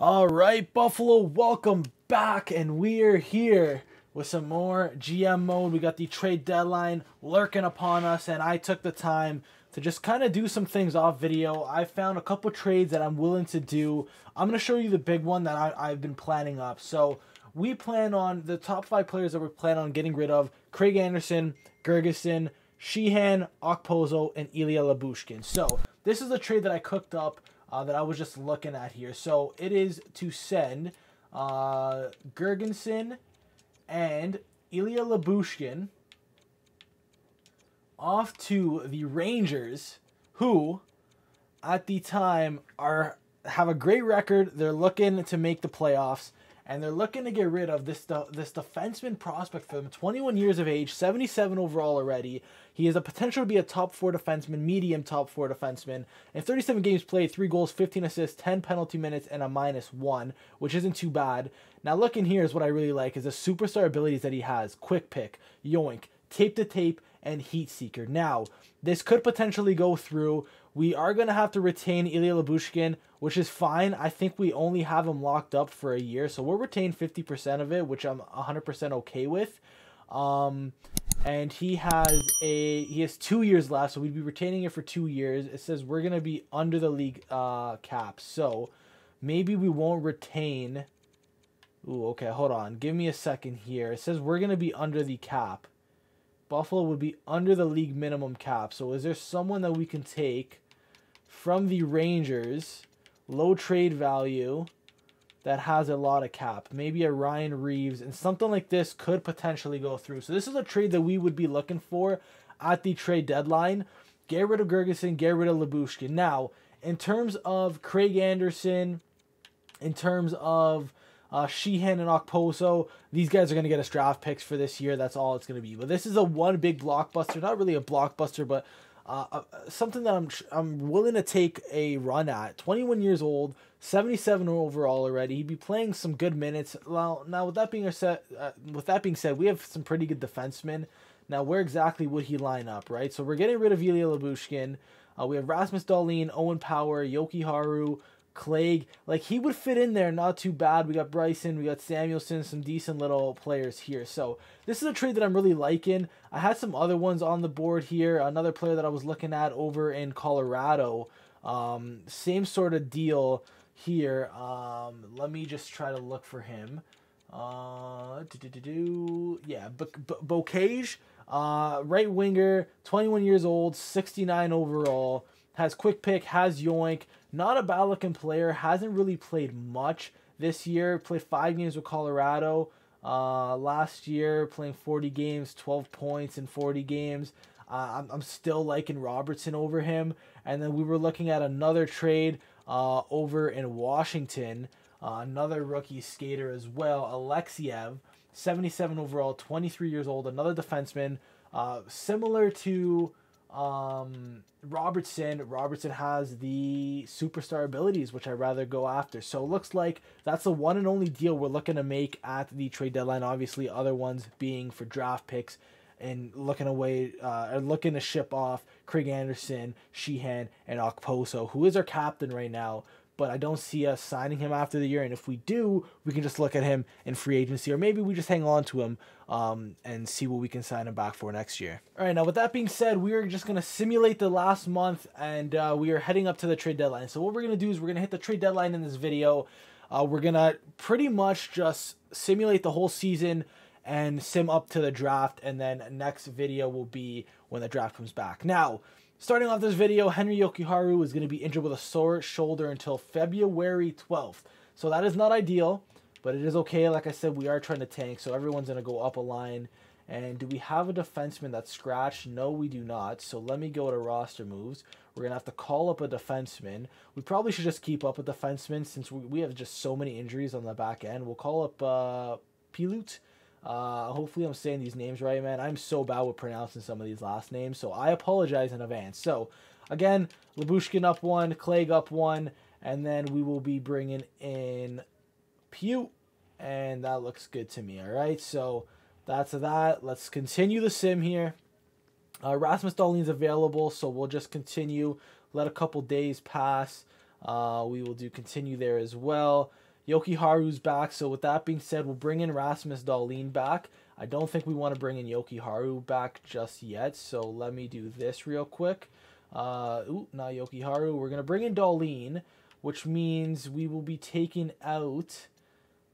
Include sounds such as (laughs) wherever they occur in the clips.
All right, Buffalo, welcome back, and we are here with some more GM mode. We got the trade deadline lurking upon us, and I took the time to just kind of do some things off video. I found a couple trades that I'm willing to do. I'm going to show you the big one that I, I've been planning up. So we plan on the top five players that we plan on getting rid of: Craig Anderson, Girgensons, Sheahan, Okposo, and Ilya Lyubushkin. So this is a trade that I cooked up uh, that I was just looking at here. So it is to send uh, Girgensons and Ilya Lyubushkin off to the Rangers, who at the time are have a great record. They're looking to make the playoffs and they're looking to get rid of this this defenseman prospect for them. 21 years of age, 77 overall already. He has a potential to be a top four defenseman, medium top four defenseman. In 37 games played, three goals, 15 assists, 10 penalty minutes, and a minus one, which isn't too bad. Now looking here is what I really like is the superstar abilities that he has: quick pick, yoink, tape to tape, and heat seeker. Now this could potentially go through. We are going to have to retain Ilya Lyubushkin, which is fine. I think we only have him locked up for a year, so we'll retain 50% of it, which I'm 100% okay with. Um, and he has a he has two years left, so we'd be retaining it for two years. It says we're gonna be under the league uh, cap, so maybe we won't retain. Ooh, okay, hold on. Give me a second here. It says we're gonna be under the cap. Buffalo would be under the league minimum cap. So is there someone that we can take from the Rangers, low trade value, that has a lot of cap? Maybe a Ryan Reaves and something like this could potentially go through. So this is a trade that we would be looking for at the trade deadline. Get rid of Girgensons, get rid of Lyubushkin. Now, in terms of Craig Anderson, in terms of uh, Sheahan and Okposo, these guys are going to get us draft picks for this year. That's all it's going to be. But this is a one big blockbuster. Not really a blockbuster, but uh, uh, something that I'm I'm willing to take a run at. 21 years old, 77 overall already. He'd be playing some good minutes. Well, now with that being said, uh, with that being said, we have some pretty good defensemen. Now, where exactly would he line up, right? So we're getting rid of Ilya Lyubushkin. Uh, we have Rasmus Dahlin, Owen Power, Jokiharju, Clague, like he would fit in there not too bad. We got Bryson, we got Samuelsson, some decent little players here. So this is a trade that I'm really liking. I had some other ones on the board here. Another player that I was looking at over in Colorado. Um, same sort of deal here. Um, let me just try to look for him. Uh, yeah, B- B- Beaucage, uh, right winger, 21 years old, 69 overall has quick pick, has yoink, not a bad looking player, hasn't really played much this year. Played five games with Colorado uh, last year, playing 40 games, 12 points in 40 games. Uh, I'm, I'm still liking Robertson over him. And then we were looking at another trade uh, over in Washington, uh, another rookie skater as well, Alexeyev, 77 overall, 23 years old, another defenseman, uh, similar to um, Robertson, Robertson has the superstar abilities, which I'd rather go after. So it looks like that's the one and only deal we're looking to make at the trade deadline. Obviously, other ones being for draft picks and looking away, uh, looking to ship off Craig Anderson, Sheahan, and Okposo, who is our captain right now but I don't see us signing him after the year. And if we do, we can just look at him in free agency, or maybe we just hang on to him um, and see what we can sign him back for next year. All right, now with that being said, we are just going to simulate the last month, and uh, we are heading up to the trade deadline. So what we're going to do is we're going to hit the trade deadline in this video. Uh, we're going to pretty much just simulate the whole season and sim up to the draft, and then next video will be when the draft comes back. Now, Starting off this video, Henry Jokiharju is going to be injured with a sore shoulder until February 12th. So that is not ideal, but it is okay. Like I said, we are trying to tank, so everyone's going to go up a line. And do we have a defenseman that's scratched? No, we do not. So let me go to roster moves. We're going to have to call up a defenseman. We probably should just keep up a defenseman since we, have just so many injuries on the back end. We'll call up uh, Pilut. Uh, hopefully, I'm saying these names right, man. I'm so bad with pronouncing some of these last names, so I apologize in advance. So, again, Lyubushkin up one, Clague up one, and then we will be bringing in Pew, and that looks good to me. All right, so that's that. Let's continue the sim here. Uh, Rasmus Dahlin's available, so we'll just continue. Let a couple days pass. Uh, we will do continue there as well. Jokiharju's back. So with that being said, we'll bring in Rasmus Dahlin back. I don't think we want to bring in Jokiharju back just yet. So let me do this real quick. Uh, ooh, not Jokiharju. We're gonna bring in Dahlin, which means we will be taking out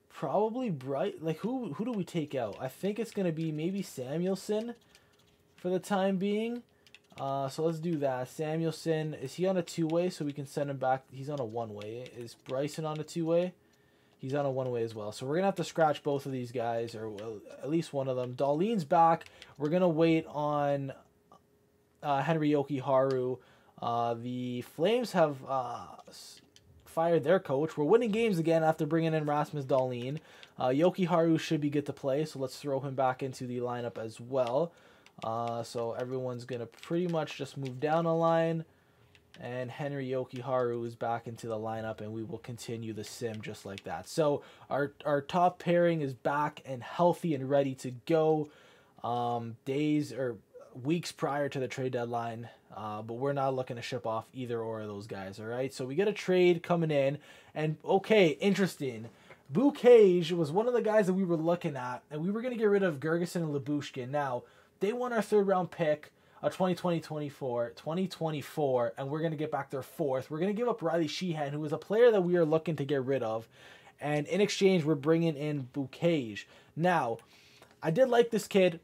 probably Bright. Like who? Who do we take out? I think it's gonna be maybe Samuelsson for the time being. Uh, so let's do that. Samuelsson, is he on a two-way so we can send him back? He's on a one-way. Is Bryson on a two-way? He's on a one-way as well. So we're going to have to scratch both of these guys, or at least one of them. Dahlin's back. We're going to wait on uh, Henry Jokiharju. Uh, the Flames have uh, fired their coach. We're winning games again after bringing in Rasmus Dahlin. Uh, Jokiharju should be good to play, so let's throw him back into the lineup as well. Uh, so everyone's going to pretty much just move down a line. And Henry Jokiharju is back into the lineup, and we will continue the sim just like that. So our, our top pairing is back and healthy and ready to go. Um, days or weeks prior to the trade deadline, uh, but we're not looking to ship off either or of those guys. All right, so we get a trade coming in, and okay, interesting. Cage was one of the guys that we were looking at, and we were going to get rid of Girgensons and Lyubushkin. Now, they won our third round pick of 2020 24, 2024, and we're going to get back their fourth. We're going to give up Riley Sheahan, who is a player that we are looking to get rid of. And in exchange, we're bringing in Beaucage. Now, I did like this kid.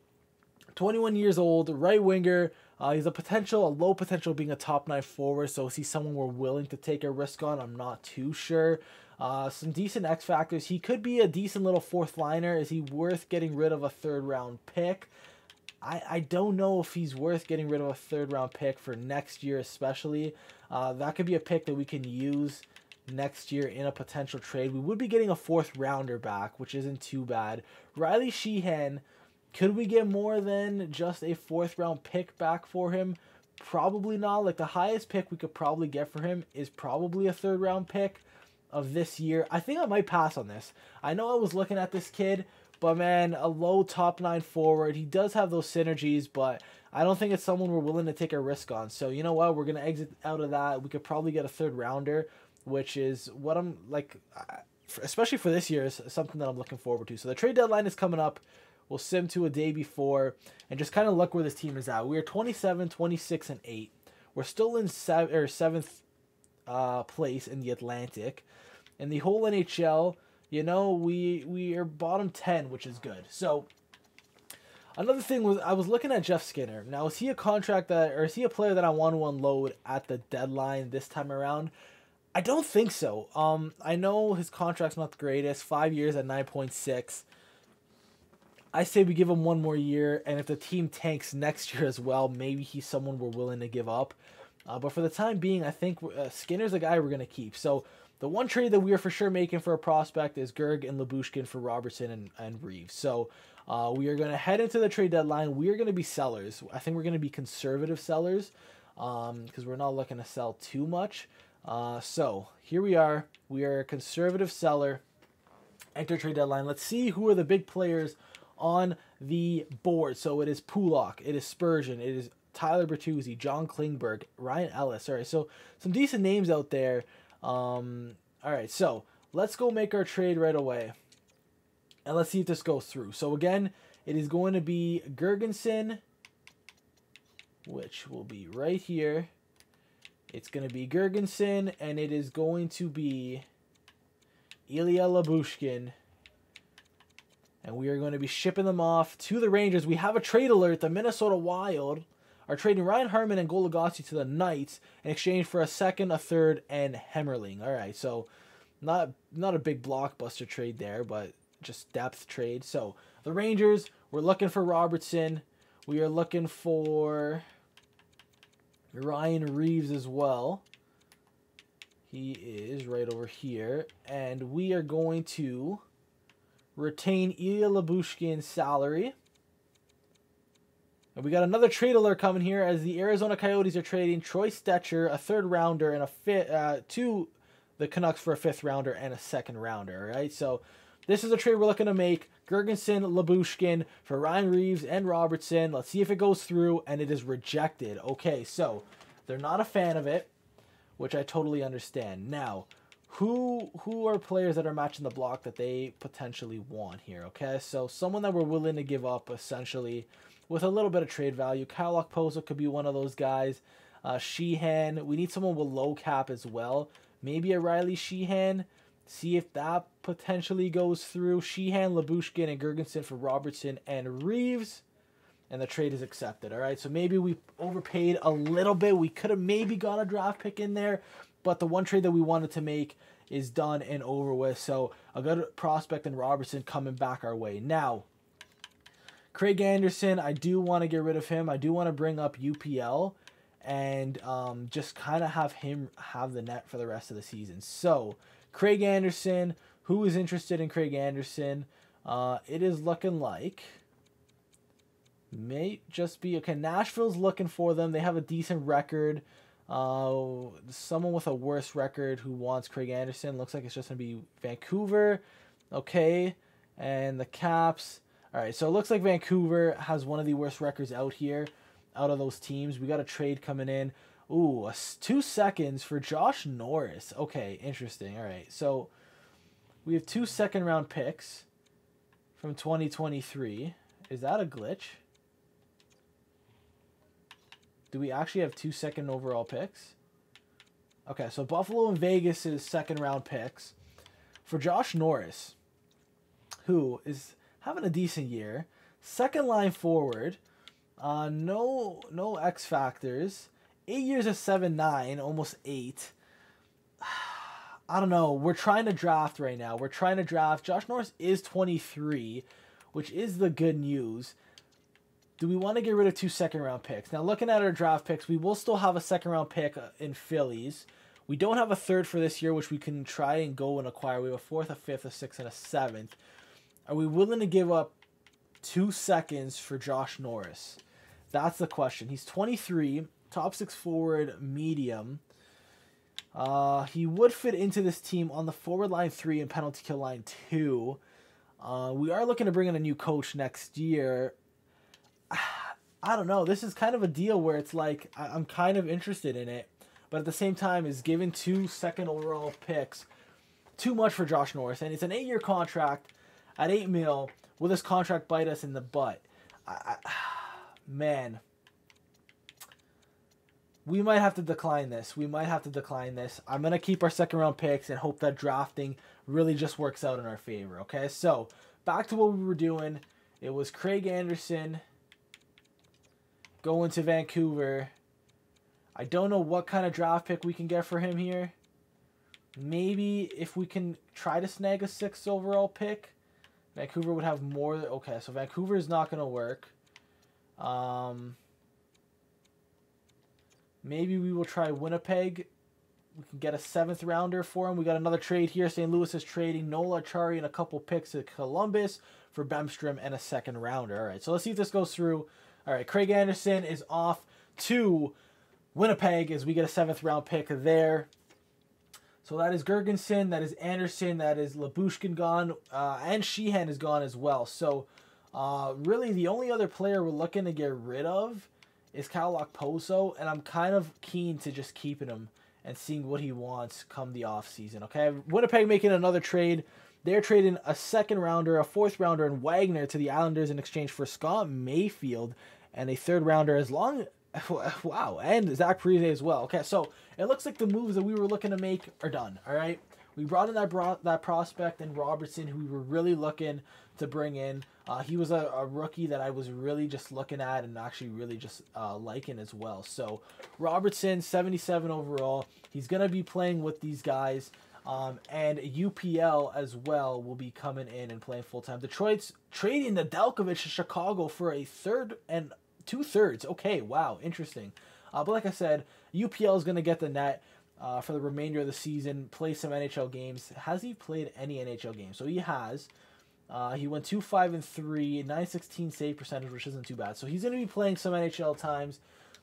21 years old, right winger. Uh, he's a potential, a low potential being a top nine forward. So is he someone we're willing to take a risk on? I'm not too sure. Uh, some decent X factors. He could be a decent little fourth liner. Is he worth getting rid of a third round pick? I, I don't know if he's worth getting rid of a third round pick for next year, especially. Uh, that could be a pick that we can use next year in a potential trade. We would be getting a fourth rounder back, which isn't too bad. Riley Sheahan, could we get more than just a fourth round pick back for him? Probably not. Like the highest pick we could probably get for him is probably a third round pick of this year. I think I might pass on this. I know I was looking at this kid but man, a low top nine forward. He does have those synergies, but I don't think it's someone we're willing to take a risk on. So you know what? We're gonna exit out of that. We could probably get a third rounder, which is what I'm like, especially for this year, is something that I'm looking forward to. So the trade deadline is coming up. We'll sim to a day before and just kind of look where this team is at. We are 27, 26, and 8. We're still in seventh uh, place in the Atlantic. In the whole NHL, you know, we we are bottom 10, which is good. So another thing was I was looking at Jeff Skinner. Now, is he a contract that or is he a player that I want to unload at the deadline this time around? I don't think so. Um I know his contract's not the greatest, 5 years at 9.6. I say we give him one more year, and if the team tanks next year as well, maybe he's someone we're willing to give up. Uh, but for the time being, I think uh, Skinner's a guy we're going to keep. So the one trade that we are for sure making for a prospect is Gerg and Lyubushkin for Robertson and, and Reaves. So uh, we are going to head into the trade deadline. We are going to be sellers. I think we're going to be conservative sellers because um, we're not looking to sell too much. Uh, so here we are. We are a conservative seller. Enter trade deadline. Let's see who are the big players on the board. So it is Pulock, it is Spurgeon, it is Tyler Bertuzzi, John Klingberg, Ryan Ellis. All right, so some decent names out there um, all right, so let's go make our trade right away. And let's see if this goes through. So again, it is going to be Girgensons, which will be right here. It's going to be Girgensons, and it is going to be Ilya Lyubushkin. And we are going to be shipping them off to the Rangers. We have a trade alert. The Minnesota Wild are trading Ryan Hartman and Goligoski to the Knights in exchange for a second, a third, and Hemmerling. All right, so not not a big blockbuster trade there, but just depth trade. So the Rangers, we're looking for Robertson. We are looking for Ryan Reaves as well. He is right over here. And we are going to retain Ilya Lyubushkin's salary. And we got another trade alert coming here as the Arizona Coyotes are trading Troy Stecher, a third rounder, and a fifth uh, to the Canucks for a fifth rounder and a second rounder. Right, so this is a trade we're looking to make. Girgensons, Lyubushkin for Ryan Reaves and Robertson. Let's see if it goes through, and it is rejected. Okay, so they're not a fan of it, which I totally understand. Now, who who are players that are matching the block that they potentially want here? Okay, so someone that we're willing to give up essentially with a little bit of trade value. Kyle Okposo could be one of those guys. Uh, Sheahan, we need someone with low cap as well. Maybe a Riley Sheahan. See if that potentially goes through. Sheahan, Lyubushkin, and Girgensons for Robertson and Reaves. And the trade is accepted. All right. So maybe we overpaid a little bit. We could have maybe got a draft pick in there. But the one trade that we wanted to make is done and over with. So a good prospect in Robertson coming back our way. Now, Craig Anderson, I do want to get rid of him. I do want to bring up UPL and um, just kind of have him have the net for the rest of the season. So Craig Anderson, who is interested in Craig Anderson? Uh, it is looking like may just be okay. Nashville's looking for them. They have a decent record. Uh, someone with a worse record who wants Craig Anderson looks like it's just gonna be Vancouver. Okay, and the Caps. All right, so it looks like Vancouver has one of the worst records out here, out of those teams. We got a trade coming in. Ooh, two seconds for Josh Norris. Okay, interesting. All right, so we have two second round picks from 2023. Is that a glitch? Do we actually have two second overall picks? Okay, so Buffalo and Vegas second round picks. For Josh Norris, who is having a decent year, second line forward, uh, no no X factors eight years of seven nine, almost eight. (sighs) I don't know. We're trying to draft right now. We're trying to draft. Josh Norris is 23, which is the good news. Do we want to get rid of two second round picks? Now, looking at our draft picks, we will still have a second round pick uh, in Phillies. We don't have a third for this year, which we can try and go and acquire. We have a fourth, a fifth, a sixth, and a seventh. Are we willing to give up two seconds for Josh Norris? That's the question. He's 23 top six forward, medium. Uh, he would fit into this team on the forward line three and penalty kill line two. Uh, we are looking to bring in a new coach next year. (sighs) I don't know. This is kind of a deal where it's like I- I'm kind of interested in it, but at the same time, is given two second overall picks too much for Josh Norris, and it's an eight year contract at eight mil. Will this contract bite us in the butt? I, I, (sighs) man, we might have to decline this. We might have to decline this. I'm to keep our second round picks and hope that drafting really just works out in our favor. Okay, so back to what we were doing. It was Craig Anderson going to Vancouver. I don't know what kind of draft pick we can get for him here. Maybe if we can try to snag a sixth overall pick, Vancouver would have more. Okay, so Vancouver is not going to work. Um, Maybe we will try Winnipeg. We can get a seventh rounder for him. We got another trade here. St. Louis is trading Noel Acciari and a couple picks to Columbus for Bemstrom and a second rounder. All right, so let's see if this goes through. All right, Craig Anderson is off to Winnipeg as we get a seventh round pick there. So that is Girgensons, that is Anderson, that is Lyubushkin gone, uh, and Sheahan is gone as well. So uh, really the only other player we're looking to get rid of is Kyle Okposo, and I'm kind of keen to just keeping him and seeing what he wants come the off season. Okay, Winnipeg making another trade. They're trading a second rounder, a fourth rounder, and Wagner to the Islanders in exchange for Scott Mayfield and a third rounder. As long, (laughs) wow, and Zach Parise as well. Okay, so it looks like the moves that we were looking to make are done. All right, we brought in that brought that prospect and Robertson, who we were really looking to bring in. Uh, he was a, a, rookie that I was really just looking at and actually really just uh, liking as well. So Robertson, 77 overall. He's to be playing with these guys. Um, and UPL as well will be coming in and playing full time. Detroit's trading Nedeljkovic to Chicago for a third and two thirds. Okay, wow, interesting. Uh, but like I said, UPL is going to get the net uh, for the remainder of the season, play some NHL games. Has he played any NHL games? So he has. Uh, he went 2 5 and 3, 916 save percentage, which isn't too bad. So he's going to be playing some NHL times,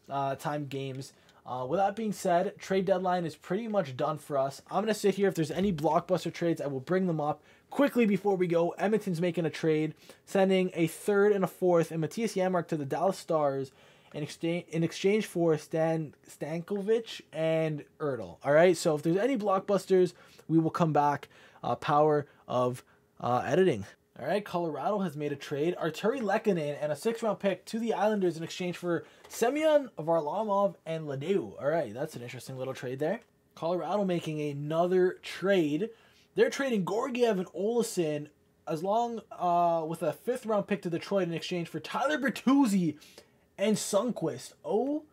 uh, time games. Uh, with that being said, trade deadline is pretty much done for us. I'm going to sit here. If there's any blockbuster trades, I will bring them up quickly before we go. Edmonton's making a trade, sending a third and a fourth, and Mattias Janmark to the Dallas Stars in exchange in exchange for Stan Stankovic and Ertl. All right. So if there's any blockbusters, we will come back. Uh, power of uh, editing. All right, Colorado has made a trade. Artturi Lehkonen and a six round pick to the Islanders in exchange for Semyon Varlamov and Lemieux. All right, that's an interesting little trade there. Colorado making another trade. They're trading Gorgiev and Olausson as long uh, with a fifth round pick to Detroit in exchange for Tyler Bertuzzi and Sundqvist. Oh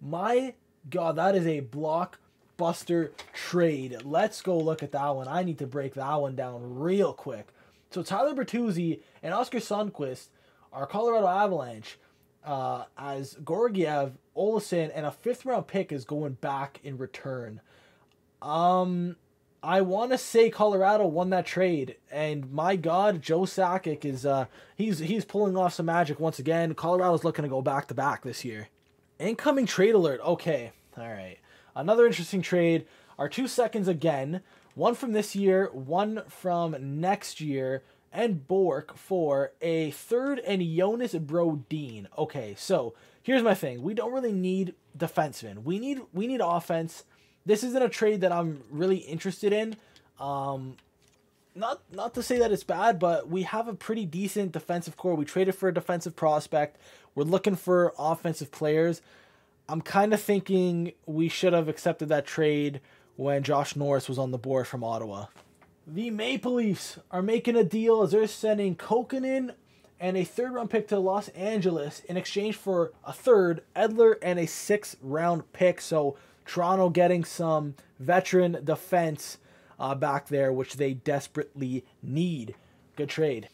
my god, that is a blockbuster trade. Let's go look at that one. I need to break that one down real quick. So Tyler Bertuzzi and Oskar Sundqvist are Colorado Avalanche. Uh, as Gorgiev, Olausson, and a fifth round pick is going back in return. Um, I want to say Colorado won that trade, and my God, Joe Sakic is uh he's he's pulling off some magic once again. Colorado's looking to go back to back this year. Incoming trade alert. Okay, all right. Another interesting trade. Our two seconds again one from this year, one from next year, and Bjork for a third and Jonas Brodin. Okay, so here's my thing. We don't really need defensemen. We need we need offense. This isn't a trade that I'm really interested in. Um, not not to say that it's bad, but we have a pretty decent defensive core. We traded for a defensive prospect. We're looking for offensive players. I'm kind of thinking we should have accepted that trade when Josh Norris was on the board from Ottawa. The Maple Leafs are making a deal as they're sending Kokkonen and a third round pick to Los Angeles in exchange for a third, Edler, and a sixth round pick. So Toronto getting some veteran defense uh, back there, which they desperately need. Good trade.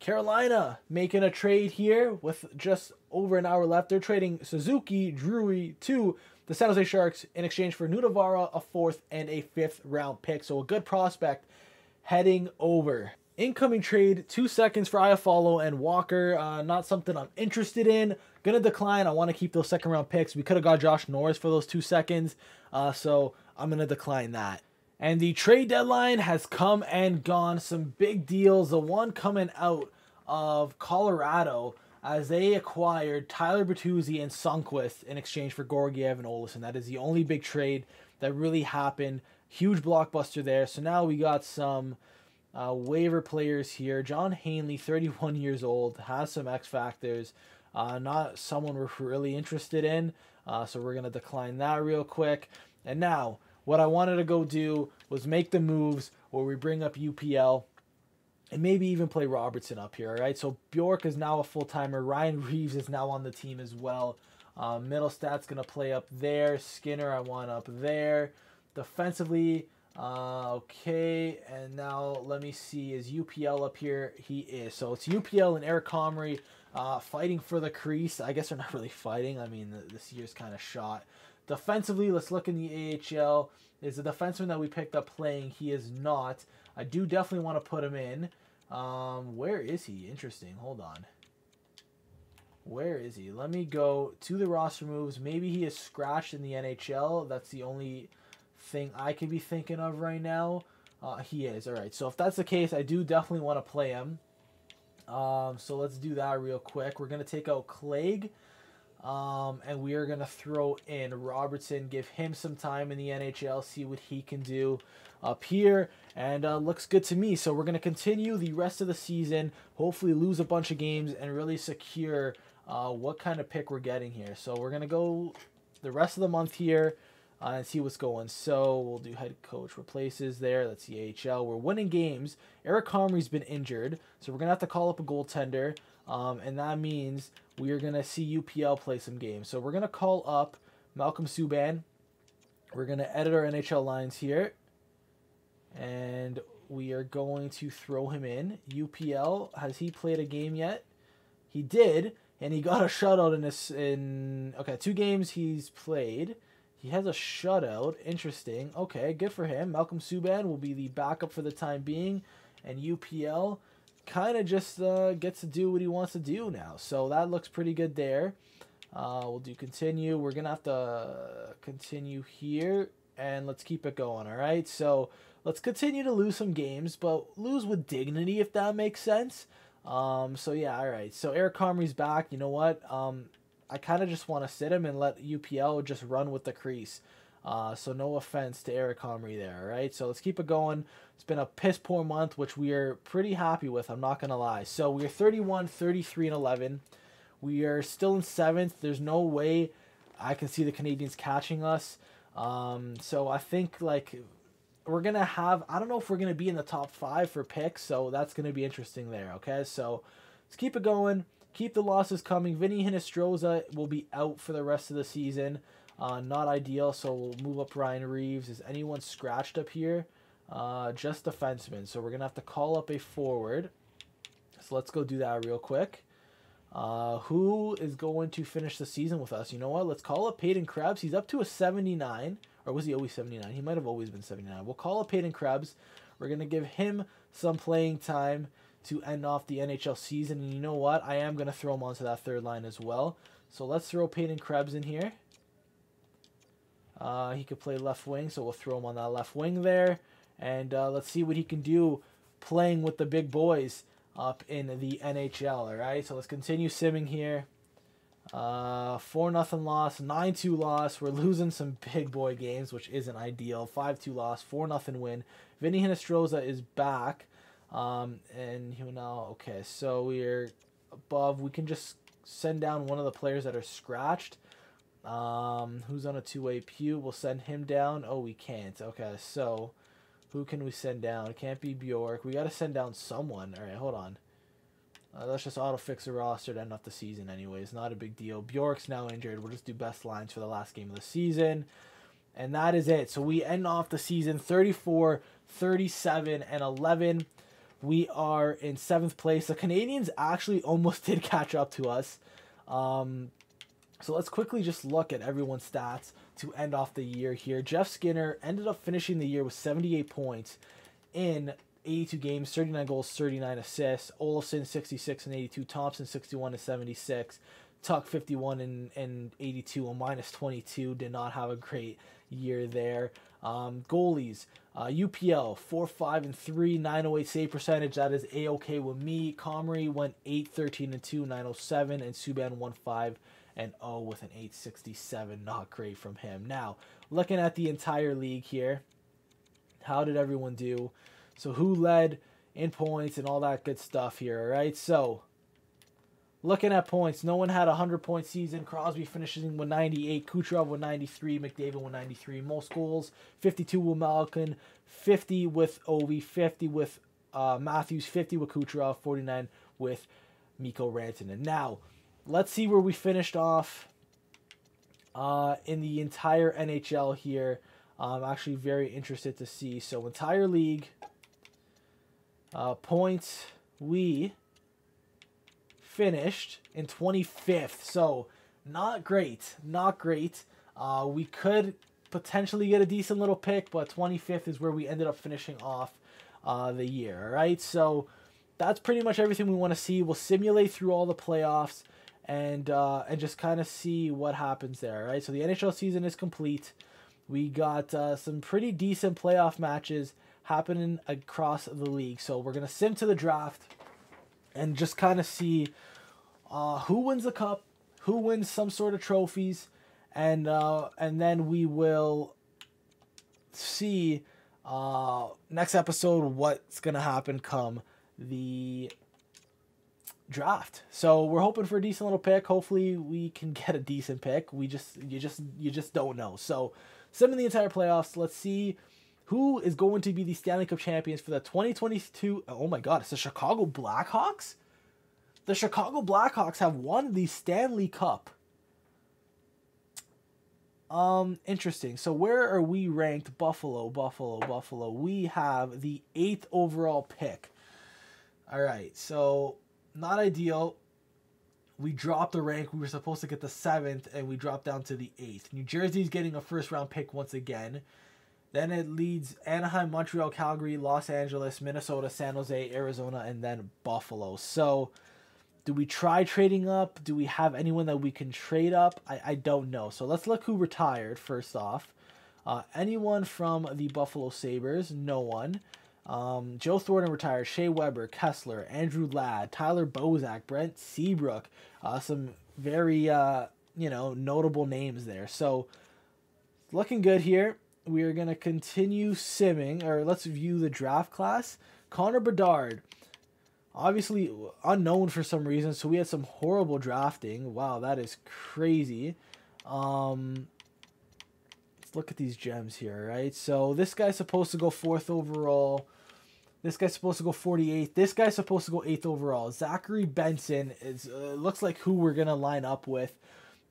Carolina making a trade here with just over an hour left. They're trading Suzuki Drury to the San Jose Sharks in exchange for Nudavara, a fourth, and a fifth round pick. So a good prospect heading over. Incoming trade, two seconds for Iafallo and Walker. Uh, not something I'm interested in. Gonna decline. I want to keep those second round picks. We could have got Josh Norris for those two seconds. Uh, so I'm gonna decline that. And the trade deadline has come and gone. Some big deals. The one coming out of Colorado as they acquired Tyler Bertuzzi and Sundqvist in exchange for Gorgiev and Olausson. That is the only big trade that really happened. Huge blockbuster there. So now we got some uh, waiver players here. John Hanley, 31 years old, has some X factors. Uh, not someone we're really interested in. Uh, so we're going to decline that real quick. And now, what I wanted to go do was make the moves where we bring up UPL and maybe even play Robertson up here. All right, so Bjork is now a full timer. Ryan Reaves is now on the team as well. Uh, Mittelstadt's gonna play up there. Skinner, I want up there. Defensively, uh, okay. And now let me see, is UPL up here? He is. So it's UPL and Eric Comrie uh, fighting for the crease. I guess they're not (laughs) really fighting. I mean, this year's kind of shot. Defensively, let's look in the AHL. Is the defenseman that we picked up playing? He is not. I do definitely want to put him in. Um, where is he? Interesting. Hold on. Where is he? Let me go to the roster moves. Maybe he is scratched in the NHL. That's the only thing I could be thinking of right now. Uh, he is. All right. So if that's the case, I do definitely want to play him. Um, so let's do that real quick. We're going to take out Clague. Um, and we are going to throw in Robertson, give him some time in the NHL, see what he can do up here. And uh, looks good to me. So we're going to continue the rest of the season, hopefully lose a bunch of games, and really secure uh, what kind of pick we're getting here. So we're going to go the rest of the month here uh, and see what's going. So we'll do head coach replaces there. That's the AHL. We're winning games. Eric Comrie's been injured, so we're going to have to call up a goaltender. Um, and that means we are going to see UPL play some games. So we're going to call up Malcolm Subban. We're going to edit our NHL lines here. And we are going to throw him in. UPL, has he played a game yet? He did, and he got a shutout in this in okay, two games he's played. He has a shutout. Interesting. Okay, good for him. Malcolm Subban will be the backup for the time being, and UPL kind of just uh, gets to do what he wants to do now. So that looks pretty good there. Uh, we'll do continue. We're going to have to continue here, and let's keep it going, all right? So let's continue to lose some games, but lose with dignity, if that makes sense. Um, so, yeah, all right. So Eric Comrie's back. You know what? Um, I kind of just want to sit him and let UPL just run with the crease. Uh, so no offense to Eric Comrie there, right? So let's keep it going. It's been a piss poor month, which we are pretty happy with. I'm not gonna lie. So we're 31, 33, and 11. We are still in seventh. There's no way I can see the Canadiens catching us. Um, so I think like we're gonna have. I don't know if we're gonna be in the top five for picks. So that's gonna be interesting there. Okay, so let's keep it going. Keep the losses coming. Vinny Hinostroza will be out for the rest of the season. Uh, not ideal, so we'll move up Ryan Reaves. Is anyone scratched up here? Uh, just defenseman. So we're going to have to call up a forward. So let's go do that real quick. Uh, who is going to finish the season with us? You know what? Let's call up Peyton Krebs. He's up to a 79. Or was he always 79? He might have always been 79. We'll call up Peyton Krebs. We're going to give him some playing time to end off the NHL season. And you know what? I am going to throw him onto that third line as well. So let's throw Peyton Krebs in here. Uh, he could play left wing, so we'll throw him on that left wing there. And uh, let's see what he can do playing with the big boys up in the NHL. All right, so let's continue simming here. Uh, four nothing loss, nine two loss. We're losing some big boy games, which isn't ideal. Five two loss, four nothing win. Vinny Hinostroza is back, um, and he now okay. So we're above. We can just send down one of the players that are scratched. Um, who's on a two-way pew? We'll send him down. Oh, we can't. Okay, so who can we send down? It can't be Bjork. We got to send down someone. All right, hold on. Uh, let's just auto fix the roster to end off the season, anyways. Not a big deal. Bjork's now injured. We'll just do best lines for the last game of the season. And that is it. So we end off the season 34, 37, and 11. We are in seventh place. The Canadiens actually almost (laughs) did catch up to us. Um, so let's quickly just look at everyone's stats to end off the year here. Jeff Skinner ended up finishing the year with 78 points in 82 games, 39 goals, 39 assists. Olofsson 66 and 82, Thompson 61 and 76, Tuch 51 and, and 82, a minus 22. Did not have a great year there. Um, goalies, uh, UPL 4 5 and 3, 908 save percentage. That is a okay with me. Comrie went 8 13 and 2, 907, and Subban 1 5 and O with an 867. Not great from him. Now, looking at the entire league here, how did everyone do? So, who led in points and all that good stuff here, all right? So, looking at points, no one had a 100 point season. Crosby finishing with 98, Kucherov with 93, McDavid with 93. Most goals 52 with Malkin, 50 with Ovi, 50 with uh, Matthews, 50 with Kucherov, 49 with Mikko Rantanen. And now, let's see where we finished off uh, in the entire NHL here. I'm actually very interested to see. So, entire league uh, points, we finished in 25th. So, not great. Not great. Uh, we could potentially get a decent little pick, but 25th is where we ended up finishing off uh, the year. All right. So, that's pretty much everything we want to see. We'll simulate through all the playoffs and uh, and just kind of see what happens there, right? So the NHL season is complete. We got uh, some pretty decent playoff matches happening across the league. So we're gonna sim to the draft and just kind of see uh, who wins the cup, who wins some sort of trophies, and uh, and then we will see uh, next episode what's gonna happen come the draft. So we're hoping for a decent little pick. Hopefully we can (laughs) get a decent pick. We just you just you just don't know. So of the entire playoffs. Let's see who is going to be the Stanley Cup champions for the 2022. Oh my God! It's the Chicago Blackhawks. The Chicago Blackhawks have won the Stanley Cup. Um, interesting. So where are we ranked? Buffalo, Buffalo, Buffalo. We have the eighth overall pick. All right, so not ideal. We dropped the rank. We were supposed to get the seventh, and we dropped down to the eighth. New Jersey's getting a first round pick once again. Then it leads Anaheim, Montreal, Calgary, Los Angeles, Minnesota, San Jose, Arizona, and then Buffalo. So, do we try trading up? Do we have anyone that we can trade up? I, I don't know. So, let's look who retired first off. Uh, anyone from the Buffalo Sabres? No one. Um, Joe Thornton retired. Shea Weber, Kesler, Andrew Ladd, Tyler Bozak, Brent Seabrook. Uh, some very uh, you know, notable names there. So looking good here. We are going to continue simming, or let's view the draft class. Connor Bedard, obviously unknown for some reason, so we had some horrible drafting. Wow, that is crazy. Um, look at these gems here, right? So this guy's supposed to go fourth overall. This guy's supposed to go 48th. This guy's supposed to go 8th overall. Zachary Benson is uh, looks like who we're to line up with.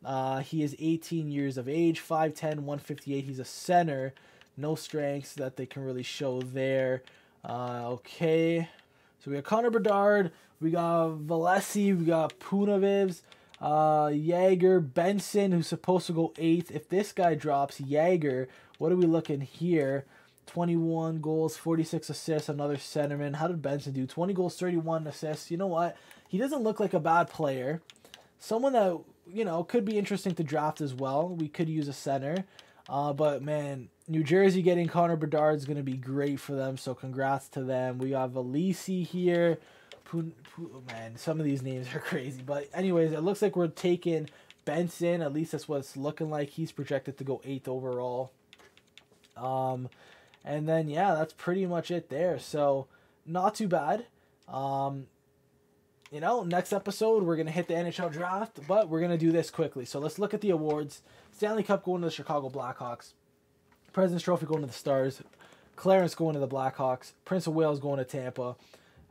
Uh, he is 18 years of age, 5'10, 158. He's a center. No strengths that they can really show there. Uh, okay. So we got Connor Bedard. We got Valesi. We got Punavivs. Uh, Yager, Benson, who's supposed to go eighth. If this guy drops, Yager, what are we looking here? 21 goals, 46 assists, another centerman. How did Benson do? 20 goals, 31 assists. You know what? He doesn't look like a bad player. Someone that you know, could be interesting to draft as well. We could use a center. Uh, but man, New Jersey getting Connor Bedard is going to be great for them. So congrats to them. We have Alisi here. Man, some of these names (laughs) are crazy. But anyways, it looks like we're taking Benson. At least that's what it's looking like. He's projected to go eighth overall. Um, and then yeah, that's pretty much it there. So not too bad. Um, you know, next episode we're gonna hit the NHL draft, but we're gonna do this quickly. So let's look at the awards. Stanley Cup going to the Chicago Blackhawks. President's Trophy going to the Stars. Clarence going to the Blackhawks. Prince of Wales going to Tampa.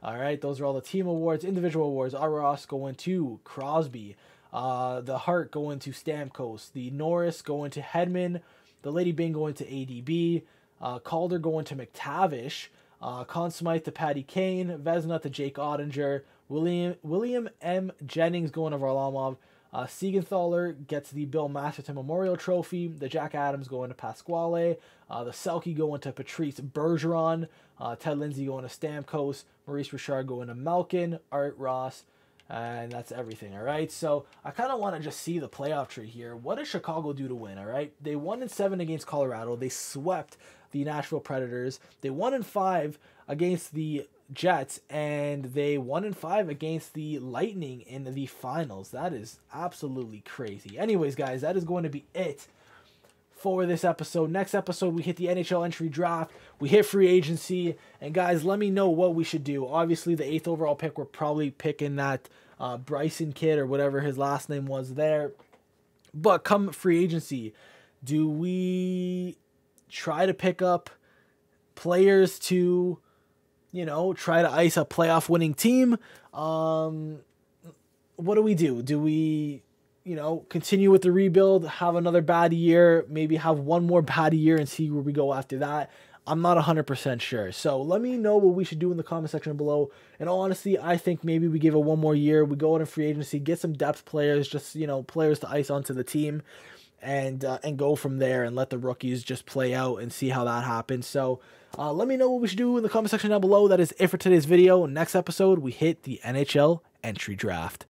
All right, those are all the team awards. Individual awards. Ross going to Crosby. Uh, the Hart going to Stamkos. The Norris going to Hedman. The Lady Byng going to ADB. Uh, Calder going to McTavish. Uh, Conn Smythe to Patty Kane. Vezina to Jake Oettinger. William William M. Jennings going to Varlamov. Uh, Siegenthaler gets the Bill Masterton Memorial Trophy. The Jack Adams going to Pasquale. Uh, the Selke going to Patrice Bergeron. Uh, Ted Lindsay going to Stamkos. Maurice Richard going to Malkin. Art Ross. And that's everything, all right? So I kind of want to just see the playoff tree here. What does Chicago do to win, all right? They won in seven against Colorado. They swept the Nashville Predators. They won in five against the Jets, and they one in five against the Lightning in the finals. That is absolutely crazy. Anyways, guys, that is going to be it for this episode. Next episode, we hit the NHL entry draft, we hit free agency, and guys, let me know what we should do. Obviously, the eighth overall pick, we're probably picking that uh, Bryson kid or whatever his last name was there. But come free agency, do we try to pick up players to you know, try to ice a playoff winning team. Um, what do we do? Do we, you know, continue with the rebuild, have another bad year, maybe have one more bad year and see where we go after that? I'm not 100% sure. So let me know what we should do in the comment section below. And honestly, I think maybe we give it one more year. We go out in free agency, get some depth players, just, you know, players to ice onto the team and uh, and go from there and let the rookies just play out and see how that happens. So uh, let me know what we should do in the comment section down below. That is it for today's video. Next episode, we hit the NHL entry draft.